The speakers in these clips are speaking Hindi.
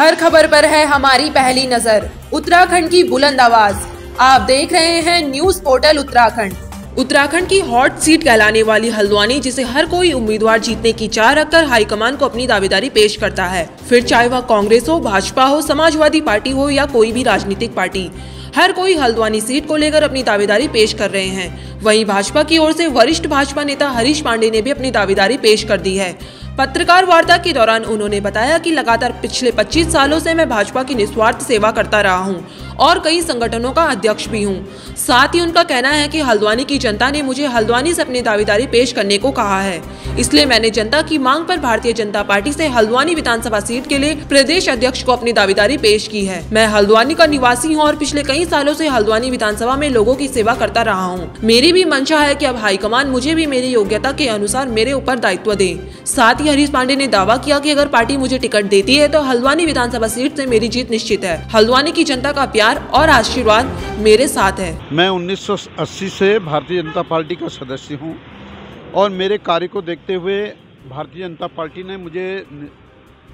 हर खबर पर है हमारी पहली नज़र। उत्तराखंड की बुलंद आवाज़। आप देख रहे हैं न्यूज़ पोर्टल उत्तराखंड। उत्तराखंड की हॉट सीट कहलाने वाली हल्द्वानी, जिसे हर कोई उम्मीदवार जीतने की चाह रखकर हाईकमान को अपनी दावेदारी पेश करता है। फिर चाहे वह कांग्रेस हो, भाजपा हो, समाजवादी पार्टी हो या कोई भी राजनीतिक पार्टी, हर कोई हल्द्वानी सीट को लेकर अपनी दावेदारी पेश कर रहे हैं। वहीं भाजपा की ओर से वरिष्ठ भाजपा नेता हरीश पांडे ने भी अपनी दावेदारी पेश कर दी है। पत्रकार वार्ता के दौरान उन्होंने बताया कि लगातार पिछले 25 सालों से मैं भाजपा की निस्वार्थ सेवा करता रहा हूँ। और कई संगठनों का अध्यक्ष भी हूँ। साथ ही उनका कहना है कि हल्द्वानी की जनता ने मुझे हल्द्वानी से अपनी दावेदारी पेश करने को कहा है। इसलिए मैंने जनता की मांग पर भारतीय जनता पार्टी से हल्द्वानी विधानसभा सीट के लिए प्रदेश अध्यक्ष को अपनी दावेदारी पेश की है। मैं हल्द्वानी का निवासी हूँ और पिछले कई सालों से हल्द्वानी विधानसभा में लोगों की सेवा करता रहा हूँ। मेरी भी मंशा है की अब हाईकमान मुझे भी मेरी योग्यता के अनुसार मेरे ऊपर दायित्व दे। साथ ही हरीश पांडे ने दावा किया कि अगर पार्टी मुझे टिकट देती है तो हल्द्वानी विधानसभा सीट से मेरी जीत निश्चित है। हल्द्वानी की जनता का प्यार और आशीर्वाद मेरे साथ है। मैं 1980 से भारतीय जनता पार्टी का सदस्य हूँ और मेरे कार्य को देखते हुए भारतीय जनता पार्टी ने मुझे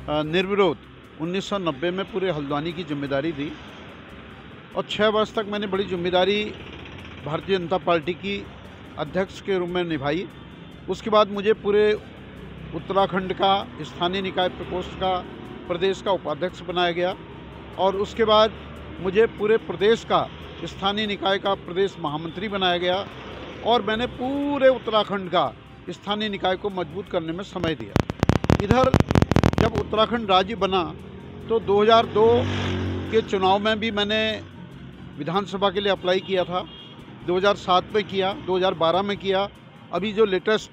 निर्विरोध 1990 में पूरे हल्द्वानी की ज़िम्मेदारी दी और छः वर्ष तक मैंने बड़ी ज़िम्मेदारी भारतीय जनता पार्टी की अध्यक्ष के रूप में निभाई। उसके बाद मुझे पूरे उत्तराखंड का, स्थानीय निकाय प्रकोष्ठ का, प्रदेश का उपाध्यक्ष बनाया गया और उसके बाद मुझे पूरे प्रदेश का, स्थानीय निकाय का, प्रदेश महामंत्री बनाया गया और मैंने पूरे उत्तराखंड का, स्थानीय निकाय को मज़बूत करने में समय दिया। इधर जब उत्तराखंड राज्य बना तो 2002 के चुनाव में भी मैंने विधानसभा के लिए अप्लाई किया था 2007 में किया 2012 में किया। अभी जो लेटेस्ट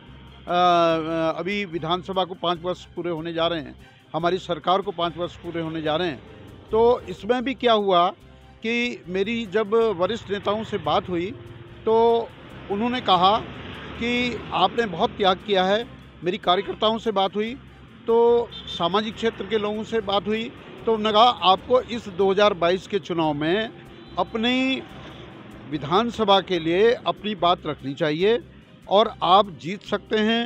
अभी विधानसभा को पाँच वर्ष पूरे होने जा रहे हैं, हमारी सरकार को पाँच वर्ष पूरे होने जा रहे हैं तो इसमें भी क्या हुआ कि मेरी जब वरिष्ठ नेताओं से बात हुई तो उन्होंने कहा कि आपने बहुत त्याग किया है, मेरी कार्यकर्ताओं से बात हुई तो सामाजिक क्षेत्र के लोगों से बात हुई तो उन्होंने कहा, आपको इस 2022 के चुनाव में अपनी विधानसभा के लिए अपनी बात रखनी चाहिए और आप जीत सकते हैं,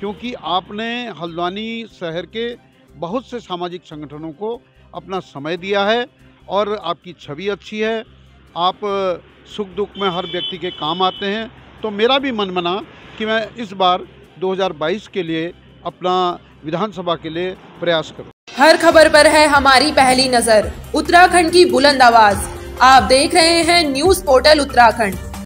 क्योंकि आपने हल्द्वानी शहर के बहुत से सामाजिक संगठनों को अपना समय दिया है और आपकी छवि अच्छी है। आप सुख दुख में हर व्यक्ति के काम आते हैं। तो मेरा भी मन बना कि मैं इस बार 2022 के लिए अपना विधानसभा के लिए प्रयास करूँ। हर खबर पर है हमारी पहली नज़र। उत्तराखंड की बुलंद आवाज़। आप देख रहे हैं न्यूज़ पोर्टल उत्तराखंड।